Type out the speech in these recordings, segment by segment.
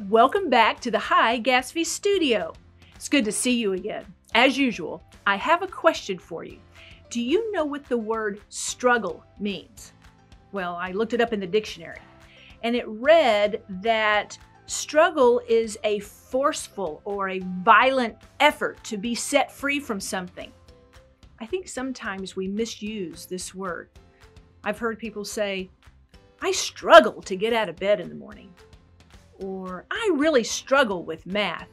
Welcome back to the HiGASFY Studio. It's good to see you again. As usual, I have a question for you. Do you know what the word struggle means? Well, I looked it up in the dictionary, and it read that struggle is a forceful or a violent effort to be set free from something. I think sometimes we misuse this word. I've heard people say, I struggle to get out of bed in the morning, or I really struggle with math.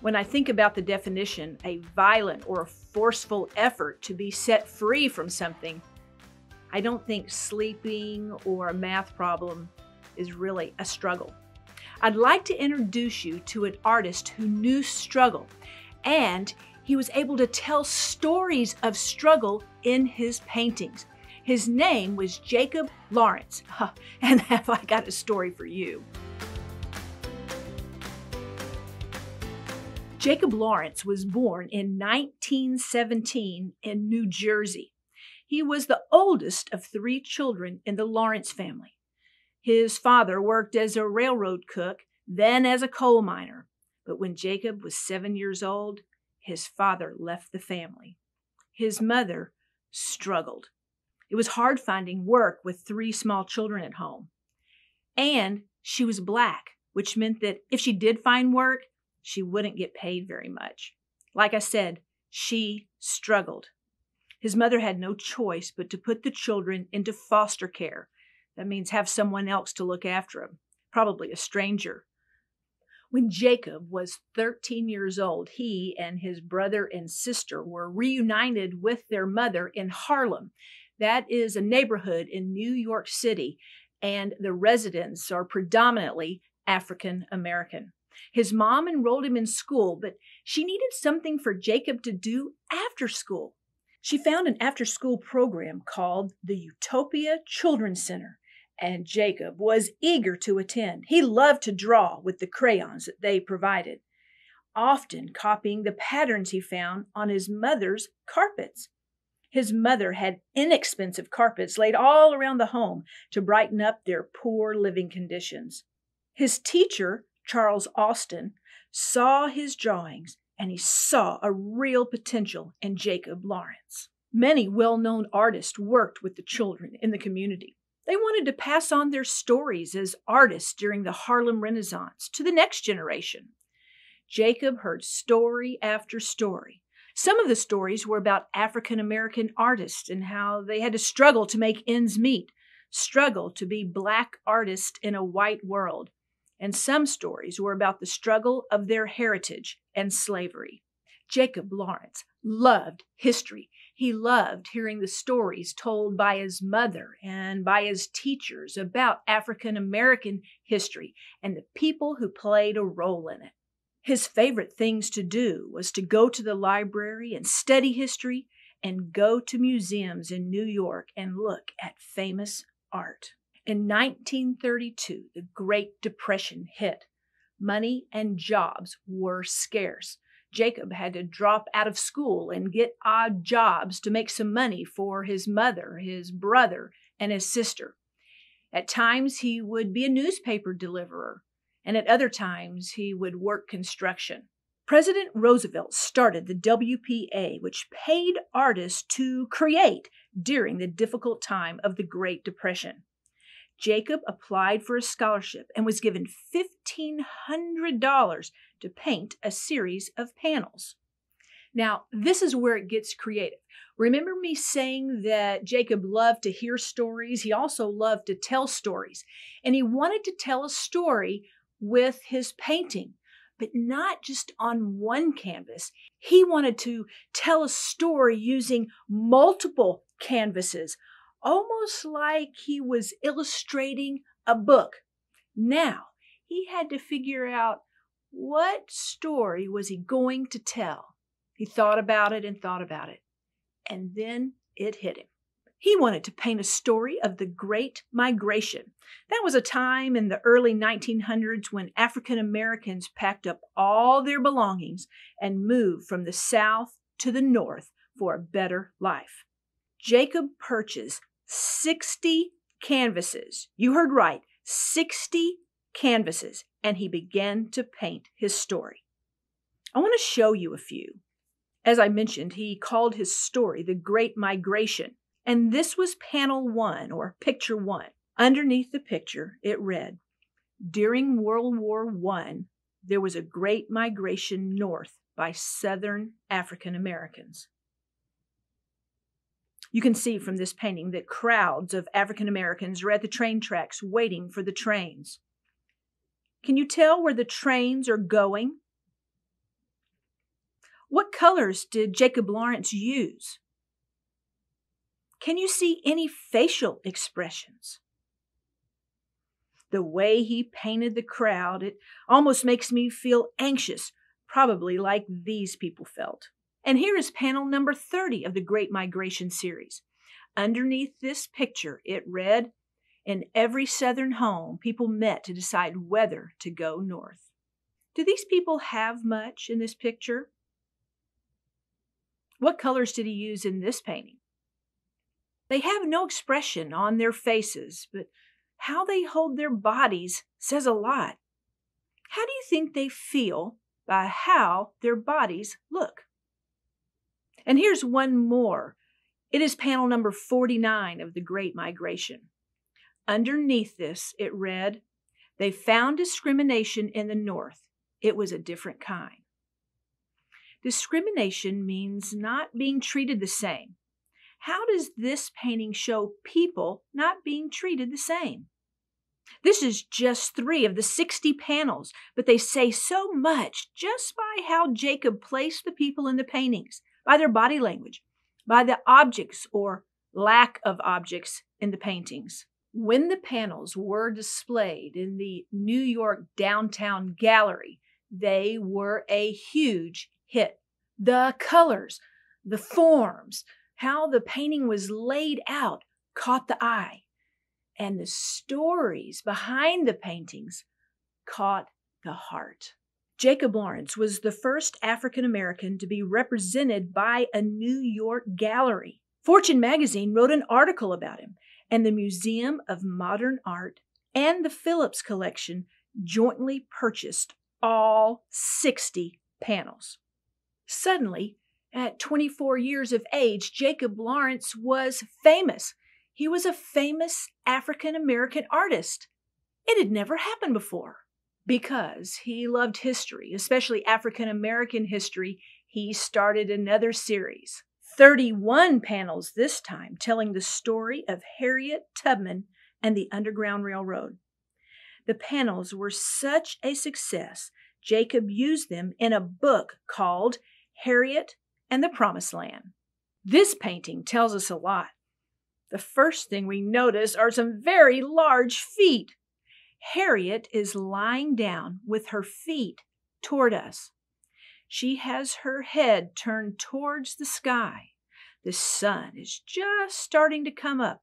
When I think about the definition, a violent or forceful effort to be set free from something, I don't think sleeping or a math problem is really a struggle. I'd like to introduce you to an artist who knew struggle and he was able to tell stories of struggle in his paintings. His name was Jacob Lawrence. And have I got a story for you? Jacob Lawrence was born in 1917 in New Jersey. He was the oldest of three children in the Lawrence family. His father worked as a railroad cook, then as a coal miner. But when Jacob was seven years old, his father left the family. His mother struggled. It was hard finding work with three small children at home. And she was black, which meant that if she did find work, she wouldn't get paid very much. Like I said, she struggled. His mother had no choice but to put the children into foster care. That means have someone else to look after them, probably a stranger. When Jacob was 13 years old, he and his brother and sister were reunited with their mother in Harlem. That is a neighborhood in New York City, and the residents are predominantly African American. His mom enrolled him in school, but she needed something for Jacob to do after school. She found an after school program called the Utopia Children's Center and Jacob was eager to attend. He loved to draw with the crayons that they provided, often copying the patterns he found on his mother's carpets. His mother had inexpensive carpets laid all around the home to brighten up their poor living conditions. His teacher, Charles Alston, saw his drawings and he saw a real potential in Jacob Lawrence. Many well known artists worked with the children in the community. They wanted to pass on their stories as artists during the Harlem Renaissance to the next generation. Jacob heard story after story. Some of the stories were about African American artists and how they had to struggle to make ends meet, struggle to be black artists in a white world. And some stories were about the struggle of their heritage and slavery. Jacob Lawrence loved history he loved hearing the stories told by his mother and by his teachers about African American history and the people who played a role in it. His favorite things to do was to go to the library and study history and go to museums in New York and look at famous art. In 1932, the Great Depression hit. Money and jobs were scarce. Jacob had to drop out of school and get odd jobs to make some money for his mother, his brother, and his sister. At times, he would be a newspaper deliverer, and at other times, he would work construction. President Roosevelt started the WPA, which paid artists to create during the difficult time of the Great Depression. Jacob applied for a scholarship and was given $1,500 to paint a series of panels. Now, this is where it gets creative. Remember me saying that Jacob loved to hear stories? He also loved to tell stories. And he wanted to tell a story with his painting, but not just on one canvas. He wanted to tell a story using multiple canvases, almost like he was illustrating a book. Now, he had to figure out what story was he going to tell? He thought about it and thought about it. And then it hit him. He wanted to paint a story of the Great Migration. That was a time in the early 1900s when African Americans packed up all their belongings and moved from the South to the North for a better life. Jacob purchased 60 canvases. You heard right, 60 canvases and he began to paint his story. I want to show you a few. As I mentioned, he called his story The Great Migration, and this was panel one or picture one. Underneath the picture, it read During World War I, there was a great migration north by Southern African Americans. You can see from this painting that crowds of African Americans are at the train tracks waiting for the trains. Can you tell where the trains are going? What colors did Jacob Lawrence use? Can you see any facial expressions? The way he painted the crowd, it almost makes me feel anxious, probably like these people felt. And here is panel number 30 of the Great Migration series. Underneath this picture, it read, In every Southern home, people met to decide whether to go north. Do these people have much in this picture? What colors did he use in this painting? They have no expression on their faces, but how they hold their bodies says a lot. How do you think they feel by how their bodies look? And here's one more. It is panel number 49 of the Great Migration. Underneath this, it read, They found discrimination in the North. It was a different kind. Discrimination means not being treated the same. How does this painting show people not being treated the same? This is just three of the 60 panels, but they say so much just by how Jacob placed the people in the paintings by their body language, by the objects or lack of objects in the paintings. When the panels were displayed in the New York Downtown Gallery, they were a huge hit. The colors, the forms, how the painting was laid out caught the eye, and the stories behind the paintings caught the heart. Jacob Lawrence was the first African American to be represented by a New York gallery. Fortune magazine wrote an article about him, and the Museum of Modern Art and the Phillips Collection jointly purchased all 60 panels. Suddenly, at 24 years of age, Jacob Lawrence was famous. He was a famous African American artist. It had never happened before. Because he loved history, especially African American history, he started another series. 31 panels this time, telling the story of Harriet Tubman and the Underground Railroad. The panels were such a success, Jacob used them in a book called Harriet and the Promised Land. This painting tells us a lot. The first thing we notice are some very large feet. Harriet is lying down with her feet toward us. She has her head turned towards the sky. The sun is just starting to come up,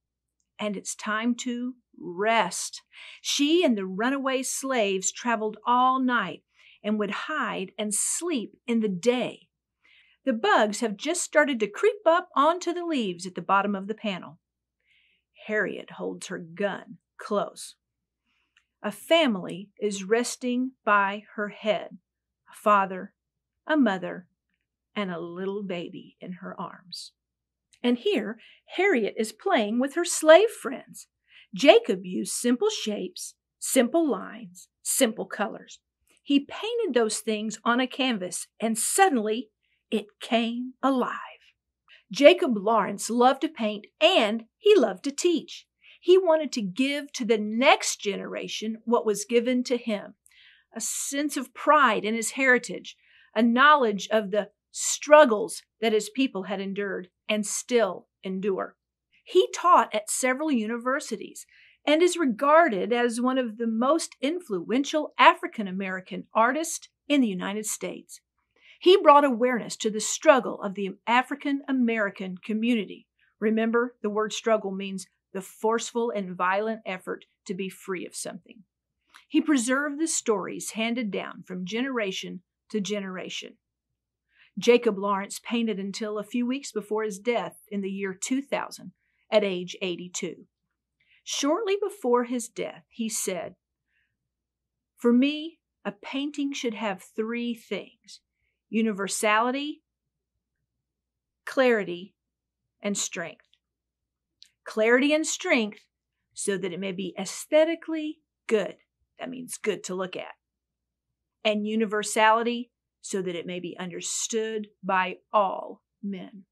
and it's time to rest. She and the runaway slaves traveled all night and would hide and sleep in the day. The bugs have just started to creep up onto the leaves at the bottom of the panel. Harriet holds her gun close. A family is resting by her head a father, a mother, and a little baby in her arms. And here, Harriet is playing with her slave friends. Jacob used simple shapes, simple lines, simple colors. He painted those things on a canvas, and suddenly it came alive. Jacob Lawrence loved to paint and he loved to teach. He wanted to give to the next generation what was given to him a sense of pride in his heritage, a knowledge of the struggles that his people had endured and still endure. He taught at several universities and is regarded as one of the most influential African American artists in the United States. He brought awareness to the struggle of the African American community. Remember, the word struggle means the forceful and violent effort to be free of something. He preserved the stories handed down from generation to generation. Jacob Lawrence painted until a few weeks before his death in the year 2000 at age 82. Shortly before his death, he said, For me, a painting should have three things universality, clarity, and strength. Clarity and strength so that it may be aesthetically good. That means good to look at. And universality so that it may be understood by all men.